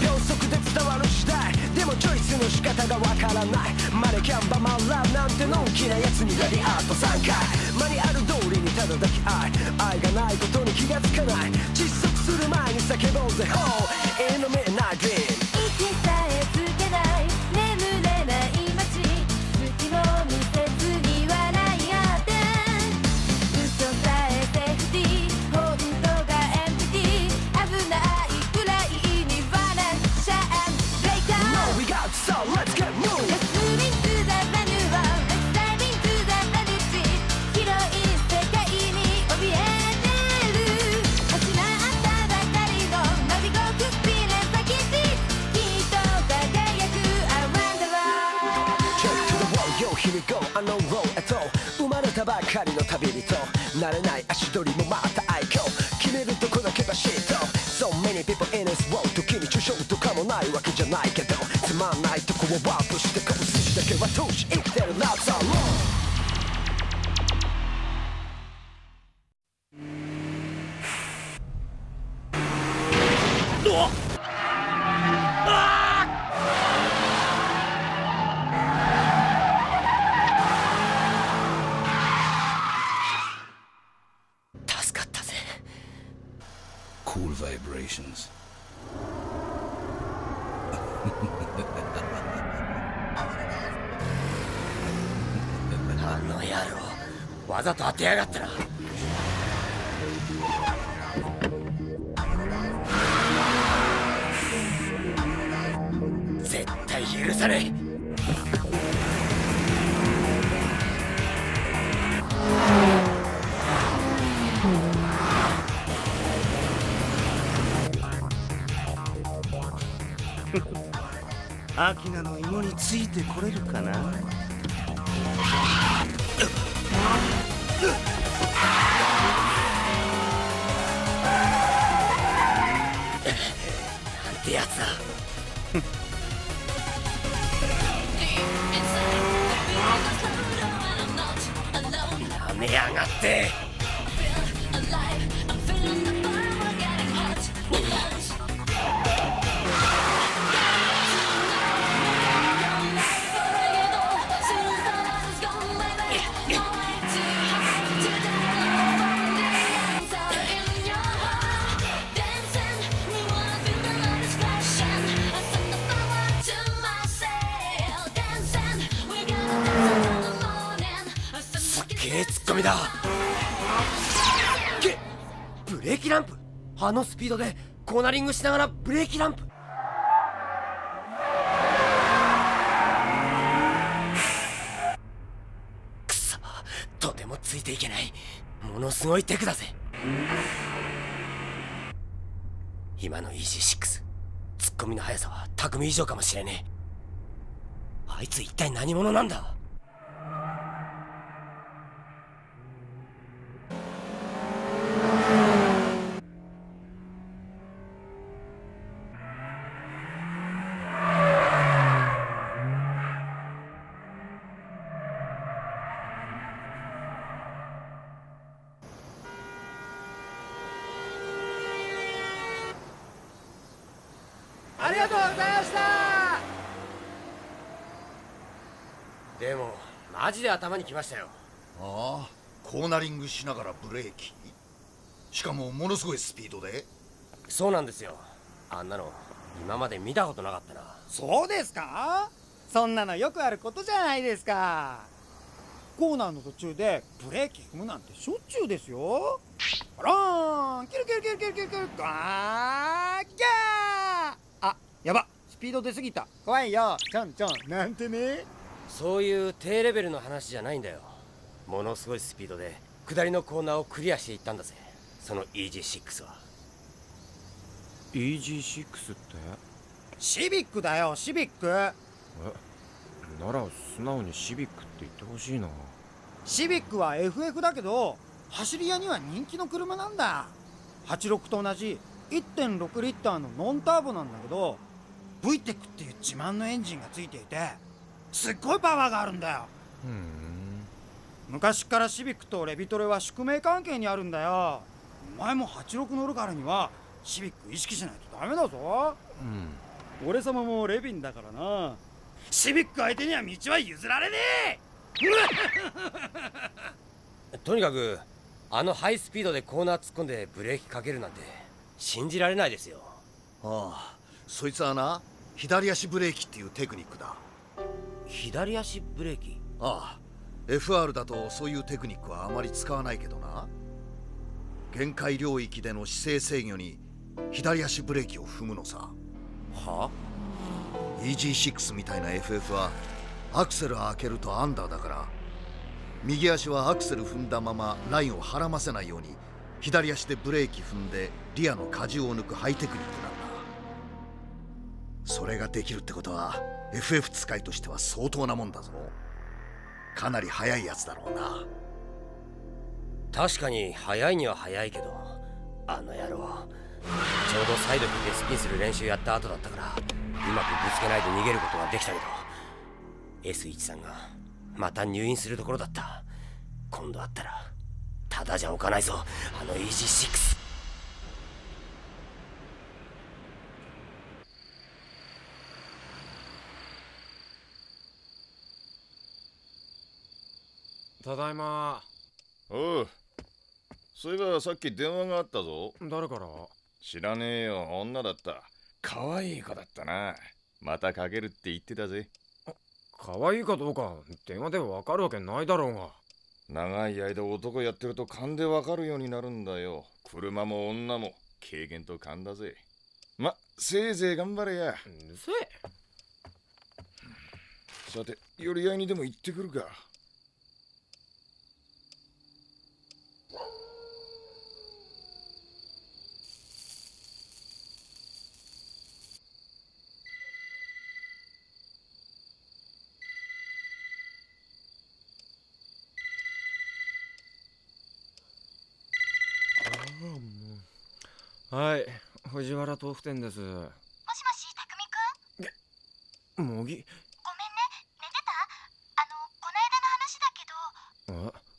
秒速で伝わる時代。でもチョイスの仕方がわからない。マネキャンバマンランなんてのんきなやつにラリアート3回マニュアル通りにただ抱き愛愛がないことに気がつかない。窒息する前に叫ぼうぜ Oh in the midnight dream をワープしてこう筋だけは通し生きてる That's all 助かったぜ Cool vibrations. わざと当てやがったな。絶対許さねえ。アキナの芋についてこれるかな？って。すっげえツッコミだ。ーキランプ。あのスピードでコーナリングしながらブレーキランプ。くそ。とてもついていけない。ものすごいテクだぜ。今のイージー6ツッコミの速さは匠以上かもしれねえ。あいつ一体何者なんだありがとうございましたでもマジで頭にきましたよ。ああコーナリングしながらブレーキ。しかもものすごいスピードで。そうなんですよ。あんなの今まで見たことなかったな。そうですか？そんなのよくあることじゃないですか。コーナーの途中でブレーキ踏むなんてしょっちゅうですよ。あらーんキルキルキルキルキルキル。ガーギャー！あやば。スピード出すぎた。怖いよ。ちょんちょん。なんてね？そういう低レベルの話じゃないんだよ。ものすごいスピードで下りのコーナーをクリアしていったんだぜ。その EG6 は。EG6 って？シビックだよシビック。え？なら素直にシビックって言ってほしいな。シビックは FF だけど走り屋には人気の車なんだ。86と同じ1.6リッターのノンターボなんだけど VTEC っていう自慢のエンジンがついていてすっごいパワーがあるんだよ。ふん。昔からシビックとレビトレは宿命関係にあるんだよ。お前も86乗るからにはシビック意識しないとダメだぞ。うん。俺様もレビンだからな。シビック相手には道は譲られね とにかくあのハイスピードでコーナー突っ込んでブレーキかけるなんて信じられないですよ。ああそいつはな左足ブレーキっていうテクニックだ左足ブレーキ？ああ。FR だとそういうテクニックはあまり使わないけどな。限界領域での姿勢制御に左足ブレーキを踏むのさ。は EG6 みたいな FF はアクセル開けるとアンダーだから。右足はアクセル踏んだままラインをはらませないように左足でブレーキ踏んでリアの荷重を抜くハイテクニックなんだ。それができるってことは FF 使いとしては相当なもんだぞ。かなり速いやつだろうな。確かに速いには速いけどあの野郎。ちょうどサイド引いてスピンする練習やった後だったからうまくぶつけないで逃げることができたけど。S1 さんがまた入院するところだった。今度会ったらただじゃ置かないぞ。あの EG6 ただいま。おう。そういえばさっき電話があったぞ。誰から？知らねえよ。女だった。可愛い子だったな。またかけるって言ってたぜ。可愛いかどうか電話でわかるわけないだろうが。長い間男やってると勘でわかるようになるんだよ。車も女も経験と勘だぜ。ませいぜい頑張れや。うるせえ。さて寄り合いにでも行ってくるかはい藤原豆腐店です。もしもし匠くん？茂木ごめんね寝てた？あのこの間の話だけど。あ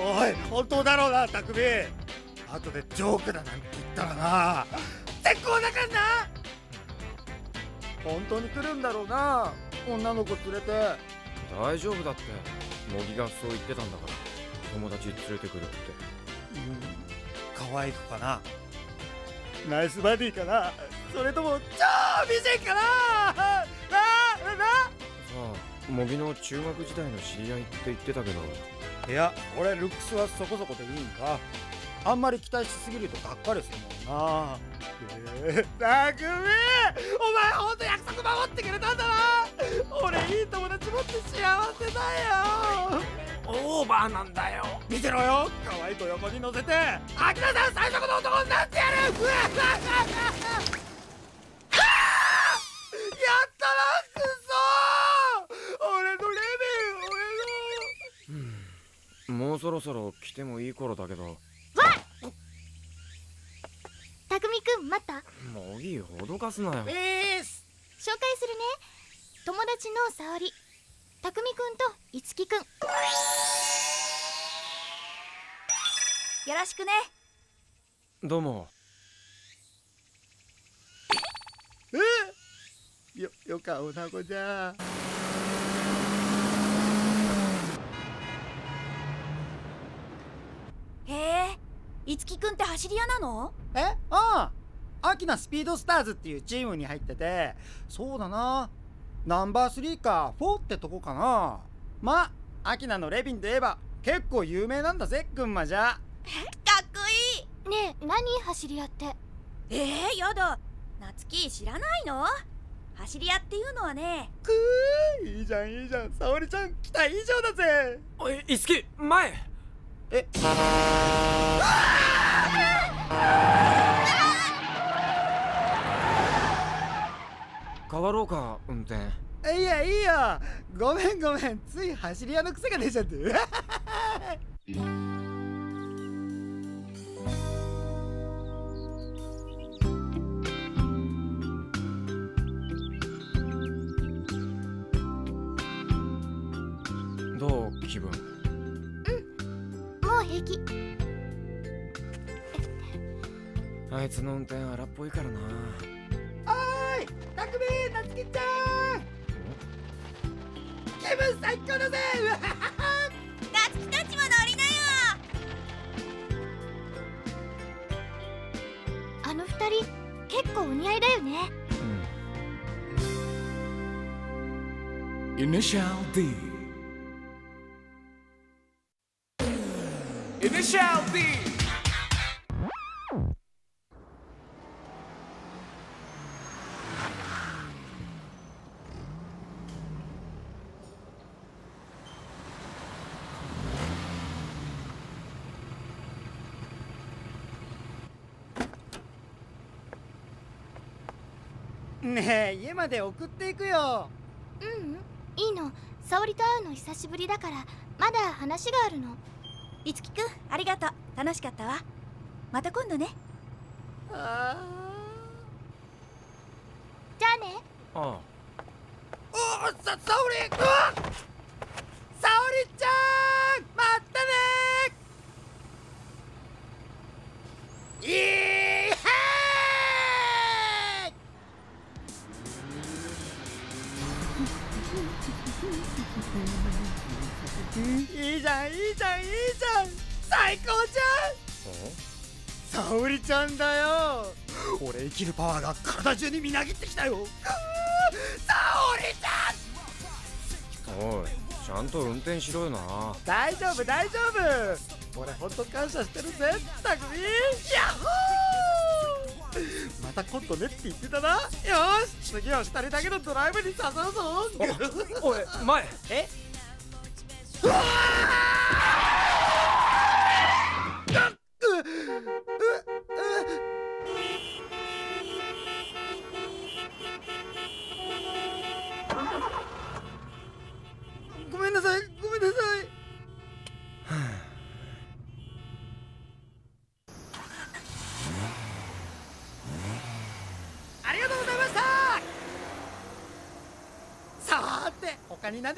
おい本当だろうな匠後でジョークだなんて言ったらな。絶好だからな。本当に来るんだろうな女の子連れて。大丈夫だって。茂木がそう言ってたんだから。友達連れてくるって。うん可愛い子かな。ナイスバディかな。それとも超美人かな。ななさあ茂木の中学時代の知り合いって言ってたけどいや俺ルックスはそこそこでいいんか。あんまり期待しすぎるとがっかりするもんな。えー、たくみお前ほんと約束守ってくれたんだな。俺いい友達持って幸せだよ。オーバーなんだよ。見てろよ。可愛い子横に乗せて。アキラさん最速の男になってやるうわはあやったなくそ俺のレベル俺のもうそろそろ来てもいい頃だけど。匠くん待った。茂木脅かすなよ。えーす紹介するね。友達の沙織。匠くんと樹くん。よろしくね。どうも。よよかおなごじゃえ樹くんって走り屋なの？え？ああ。アキナスピードスターズっていうチームに入ってて。そうだな。ナンバー3か4ってとこかな。まあアキナのレビンといえば結構有名なんだぜ群馬じゃ。かっこいい。ねえ何走り屋って？えー、やだ。夏希知らないの？走り屋っていうのはね。くーいいじゃんいいじゃん。沙織ちゃん期待以上だぜ。おいいつき前え？変わろうか運転。いやいいよごめんごめん。つい走り屋の癖が出ちゃって。いつの運転荒っぽいからな。おーいたくみなつきちゃん。気分最高だぜ。うわははは夏希たちも乗りなよ。あの二人結構お似合いだよね。Initial D. Initial D. ねえ家まで送っていくよ。ううん。いいの。沙織と会うの久しぶりだからまだ話があるの。いつきくんありがとう。楽しかったわ。また今度ね。あじゃあね。あおおさ沙織うわ沙いいじゃんいいじゃんいいじゃん最高じゃん。沙織ちゃんだよ。俺生きるパワーが体中にみなぎってきたよ。沙織ちゃん。おいちゃんと運転しろよな。大丈夫大丈夫。俺ほんと感謝してるぜたく。みヤッホー。また今度ねって言ってたな。よし次は二人だけのドライブに誘うぞ。おい前。え？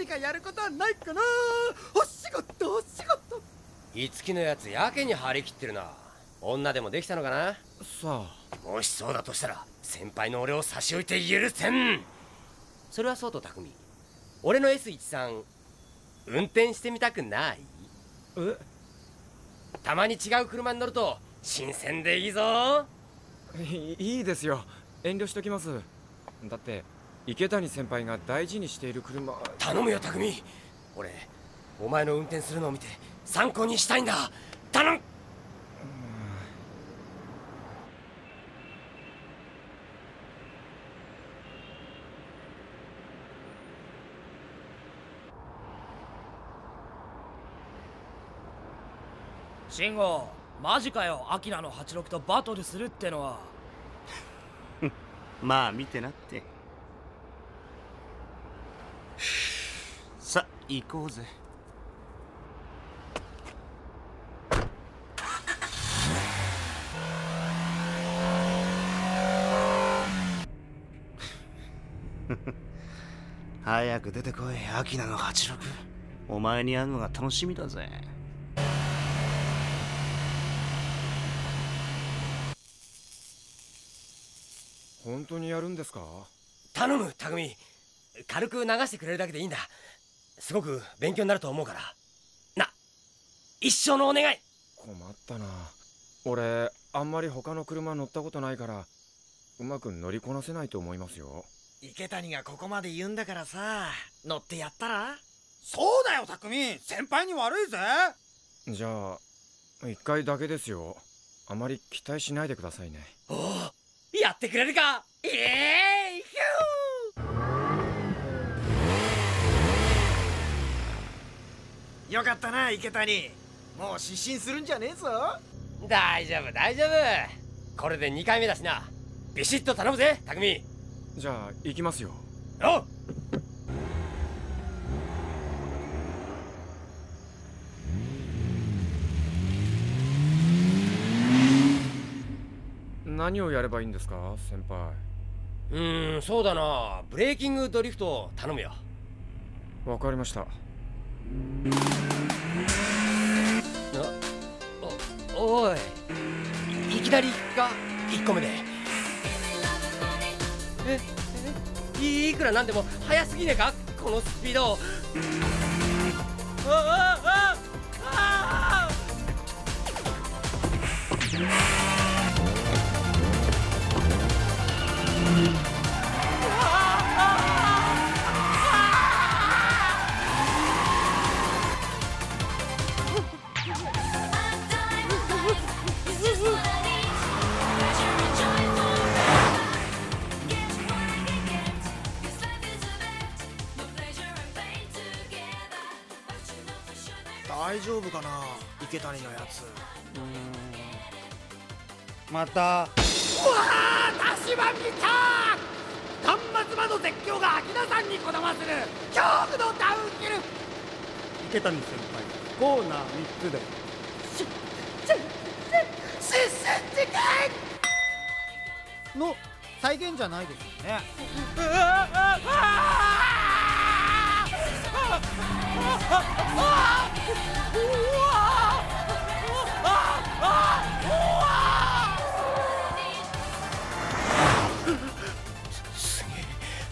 何かやることはないかな。お仕事お仕事。いつきのやつやけに張り切ってるな。女でもできたのかな。さもしそうだとしたら先輩の俺を差し置いて許せん。それはそうと匠。俺の S13 運転してみたくない？え？たまに違う車に乗ると新鮮でいいぞ。いいですよ。遠慮しときます。だって池谷先輩が大事にしている車。頼むよ匠俺お前の運転するのを見て参考にしたいんだ。頼む。慎吾マジかよ。アキナの86とバトルするってのは。まあ見てなってさ行こうぜ。早く出てこいアキナの86お前に会うのが楽しみだぜ。本当にやるんですか？頼む匠軽く流してくれるだけでいいんだすごく勉強になると思うから。な一生のお願い。困ったな。俺あんまり他の車乗ったことないからうまく乗りこなせないと思いますよ。池谷がここまで言うんだからさ乗ってやったら？そうだよ匠先輩に悪いぜ。じゃあ一回だけですよ。あまり期待しないでくださいね。おおやってくれるか？イエーイヒよかったな池谷。もう失神するんじゃねえぞ。大丈夫大丈夫。これで2回目だしな。ビシッと頼むぜ匠。じゃあ行きますよ。よ何をやればいいんですか先輩。うーんそうだな。ブレーキングドリフト頼むよ。わかりましたおおい。いきなりか1個目で。ええいくらなんでも速すぎねえか？このスピード。ああああああ大丈夫かな池谷のやつ。また。うわあ田島見た端末魔の絶叫が秋田さんにこだまする。恐怖のダウンヒル。池谷先輩コーナー3つで。ししし進んでかいの再現じゃないですよねうわあ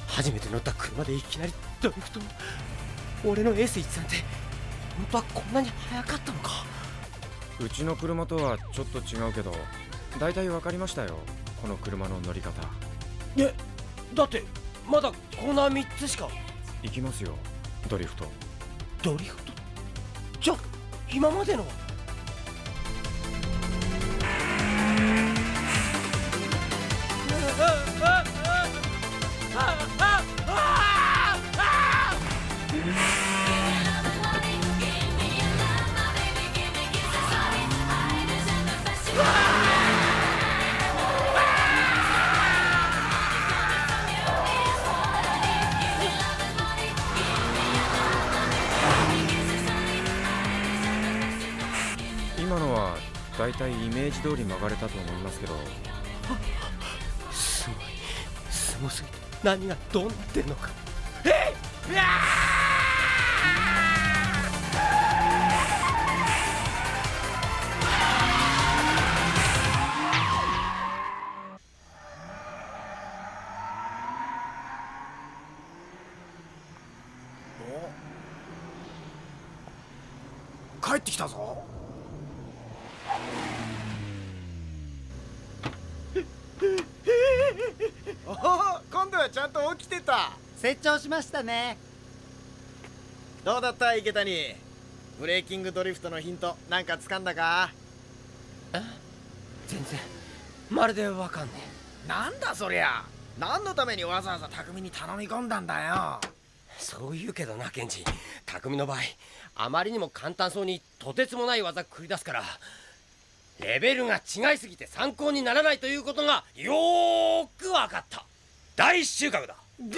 初めて乗った車でいきなりドリフト。俺の S1 なんて本当はこんなに速かったのか。うちの車とはちょっと違うけど大体わかりましたよこの車の乗り方。えだってまだコーナー3つしか。行きますよドリフトドリフト？じゃ今までのは？字通り曲がれたと思いますけど。すごい。すごすぎて。何がどうなってんのか。成長しましたね。どうだった池谷？ブレーキングドリフトのヒントなんか掴んだか？全然まるでわかんねなんだそりゃ？何のためにわざわざ匠に頼み込んだんだよ？えそう言うけどなケンジ。匠の場合あまりにも簡単そうにとてつもない技繰り出すからレベルが違いすぎて参考にならないということがよーくわかった。大収穫だイー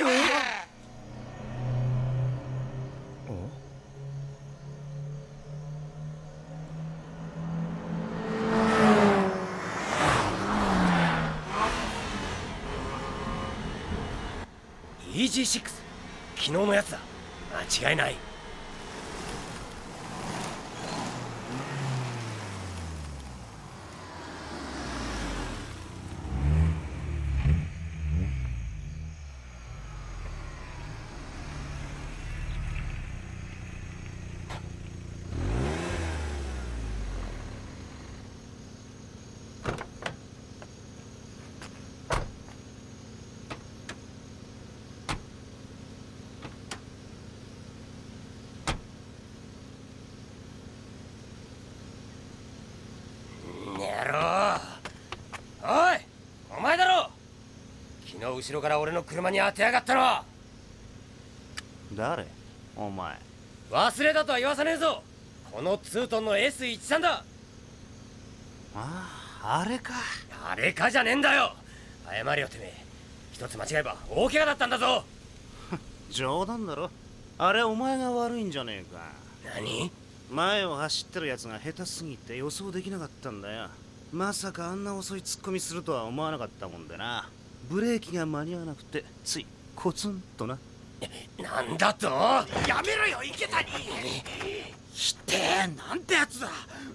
ジー6昨日のやつだ。間違いない野郎おいお前だろ昨日後ろから俺の車に当てやがったのは。誰？お前。忘れたとは言わさねえぞ。このツートンの S13 だ。あああれか。あれかじゃねえんだよ。謝れよてめえ。一一つ間違えば大怪我だったんだぞ。冗談だろ。あれお前が悪いんじゃねえか。何？前を走ってるやつが下手すぎて予想できなかったんだよ。まさかあんな遅い突っ込みするとは思わなかったもんでなブレーキが間に合わなくてついコツンとな。なんだと？やめろよ池谷！ひってえなんてやつだ！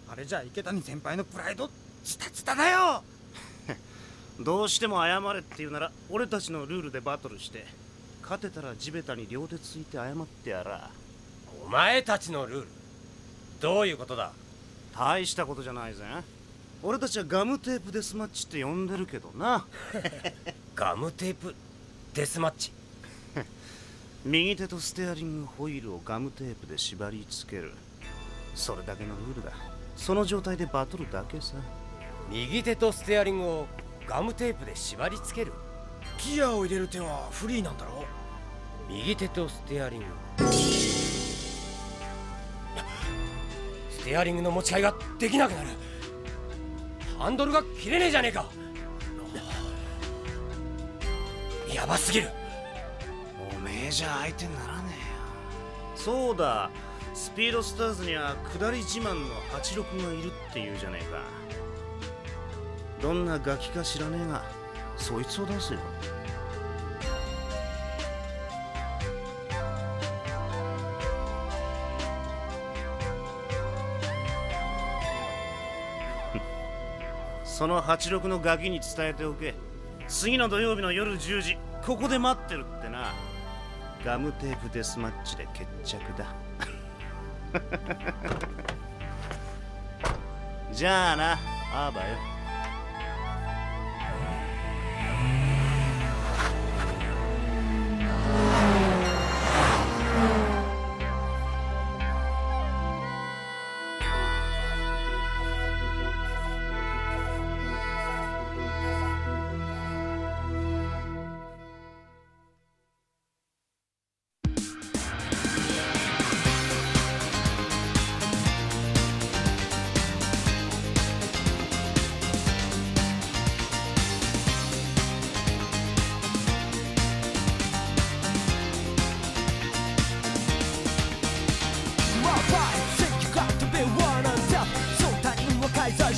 あれじゃ池谷先輩のプライドズタズタだよ！どうしても謝れって言うなら俺たちのルールでバトルして勝てたら地べたに両手ついて謝ってやら。お前たちのルールどういうことだ？大したことじゃないぜ俺たちはガムテープデスマッチって呼んでるけどな。ガムテープデスマッチ？右手とステアリングホイールをガムテープで縛り付ける。それだけのルールだ。その状態でバトルだけさ。右手とステアリングをガムテープで縛り付ける？ギアを入れる手はフリーなんだろ右手とステアリング。ステアリングの持ち替えができなくなるハンドルが切れねえじゃねえか。やばすぎる。おめえじゃ相手にならねえよ。そうだ。スピードスターズには下り自慢の86がいるっていうじゃねえか。どんなガキか知らねえがそいつを出せよ。その86のガキに伝えておけ。次の土曜日の夜10時ここで待ってるってな。ガムテープデスマッチで決着だ。じゃあなアーバよ。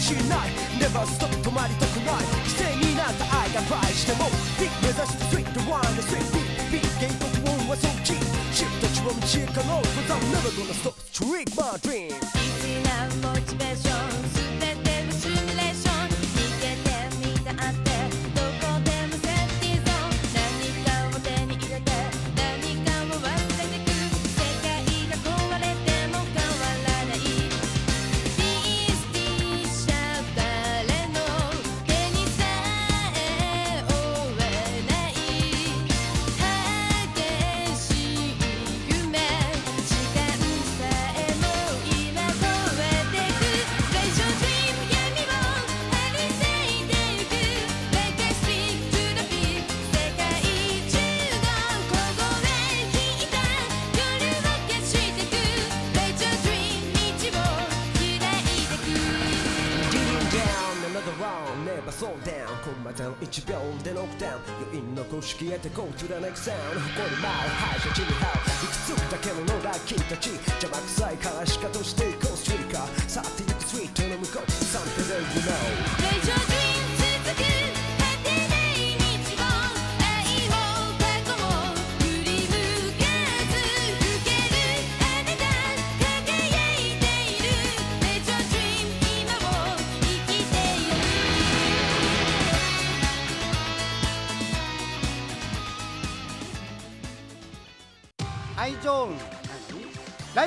しない Never stop 止まりたくない規制になった愛が倍しても Big 目指して Sweet one で Sweet Big Big 原告音はそうキーシフトちは道へかのう Cause I'm never gonna stop Trick my dream 8秒でノックダウン余韻残し消えてゴー to the next sound 誇り舞う敗者地に這ういくつだけの野良君たち。邪魔くさいからしかとしていこう。ストリーカーってゆくスイートの向こう。Something that you know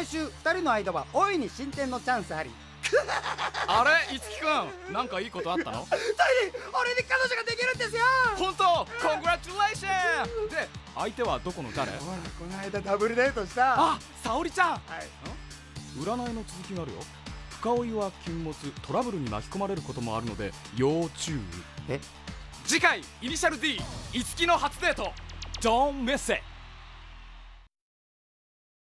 来週2人の間は大いに進展のチャンスあり。あれいつきくんなんかいいことあったの？タイリ俺に彼女ができるんですよ！本当コングラチュレーション！で相手はどこの誰？ほらこの間ダブルデートした。あ沙織ちゃん！はい。占いの続きがあるよ。深追いは禁物トラブルに巻き込まれることもあるので要注意。え？次回イニシャル D いつきの初デート。Don't miss it